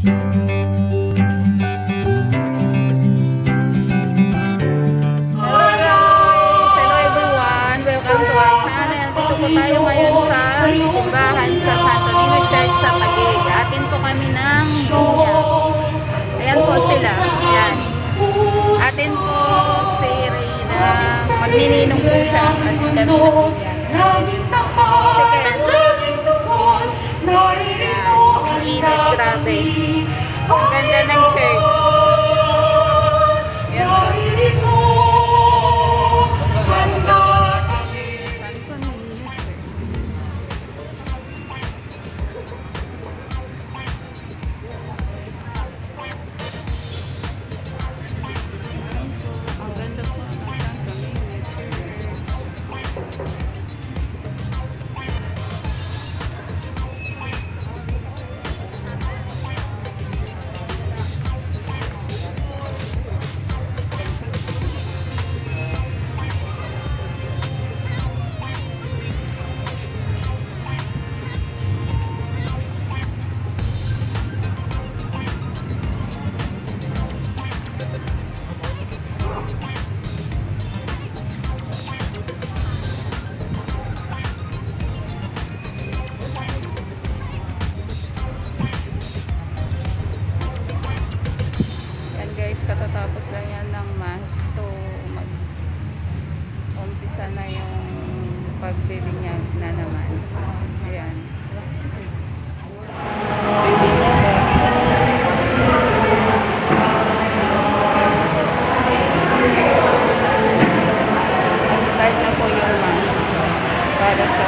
tayo ngayon sa simbahan sa Santo Niño Church sa Taguig. Atin po kami ng linya. Ayan po sila. Ayan. Atin po si Reyna. Magnininong po siya. At kami na po yan. Grabe. Ang ganda ng church. Pagbibinyag na naman. Ayan. Start na po yung mass para sa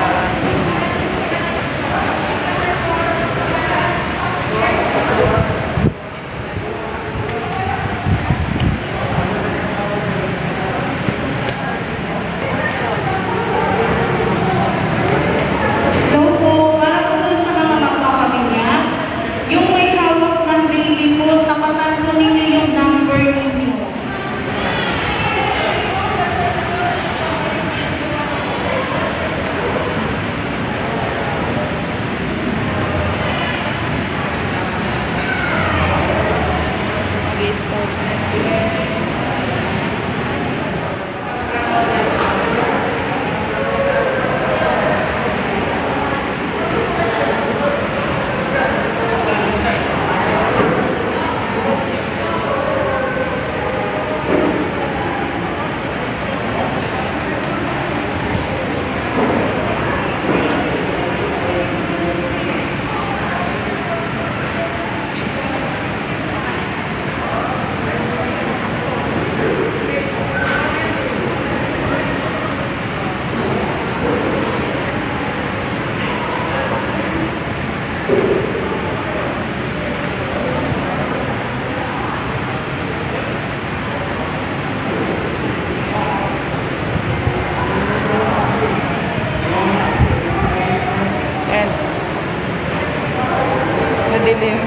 Hello po, para po dun sa mga magpapamilya, yung may hawak ng baby po, tapatan po ninyo yung number ninyo. mag-start na. Ayan. Madilim.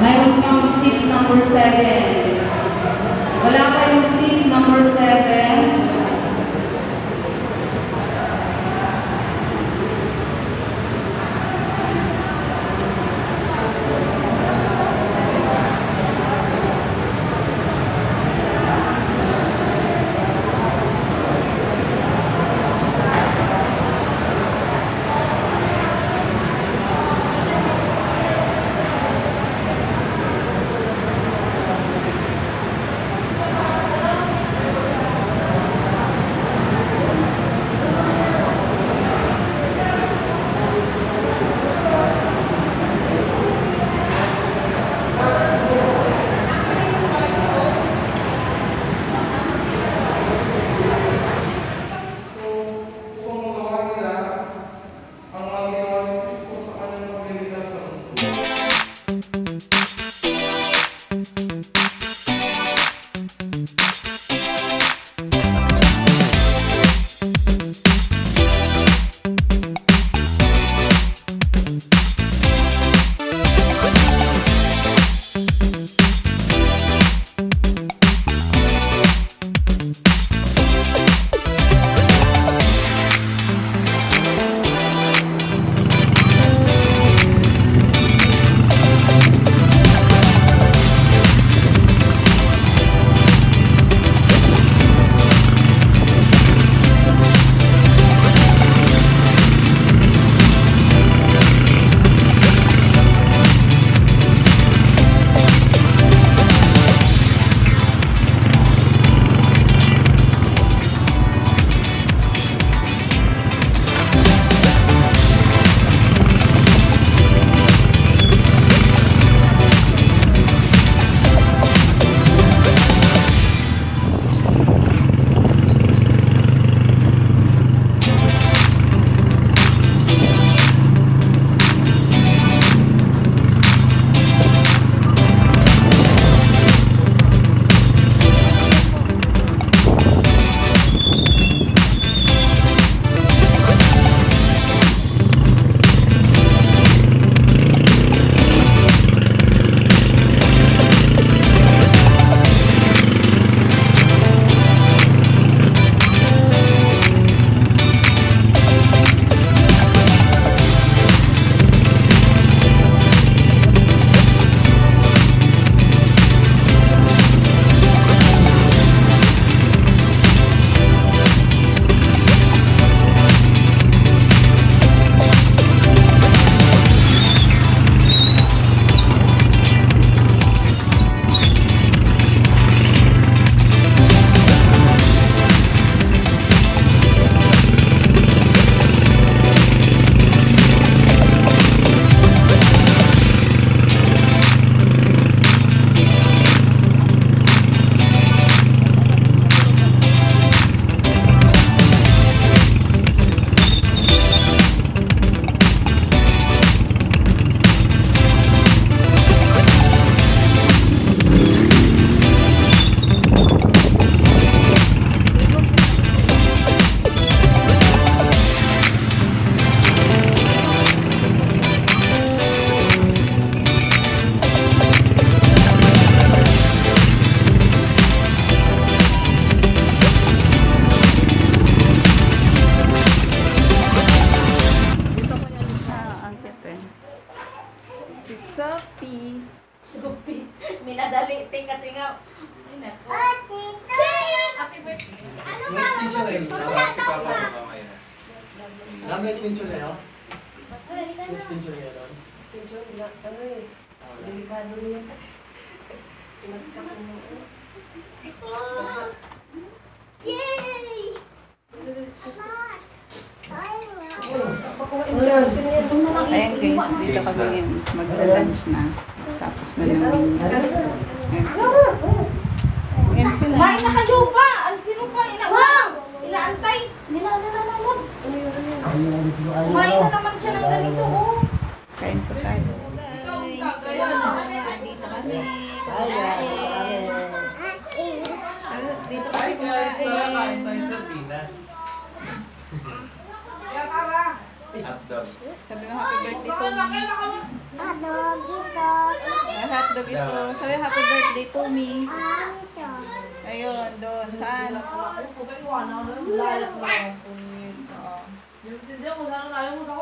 Mayroon seat number 7. Wala pa yung seat number 7. Lang next teacher na yun. Next teacher na yun. Extension na, ano eh, delikado niya kasi. Pinagkakan mo. Ayan guys, dito kami ngayon. Mag-lunch na. Tapos na namin. Ayan sila. Ayan sila. May nakalupa! Ang sino pa? Ina Inaantay! Nila, nila, nila. Kumain na naman siya ng ganito, oh. Kain po tayo. Dito kami. Dito kami kumain. Hotdog. Sabi mo happy birthday to me. Ah, hotdog ito. Sabi happy birthday to me. Ayun, doon. Saan? Hindi ako, sana ayaw mo sa